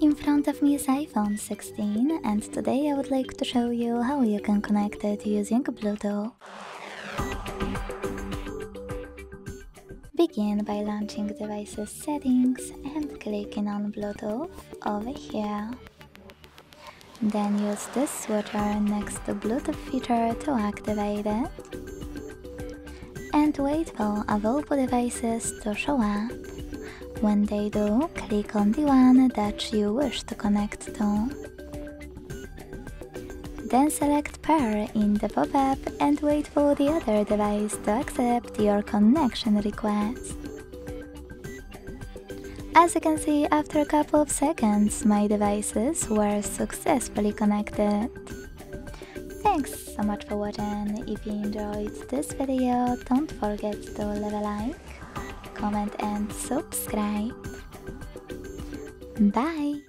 In front of me is iPhone 16 and today I would like to show you how you can connect it using Bluetooth. Begin by launching device's settings and clicking on Bluetooth over here. Then use this switcher next to Bluetooth feature to activate it. And wait for available devices to show up. When they do, click on the one that you wish to connect to. Then select pair in the pop-up and wait for the other device to accept your connection request. As you can see, after a couple of seconds, my devices were successfully connected. Thanks so much for watching. If you enjoyed this video, don't forget to leave a like comment and subscribe. Bye!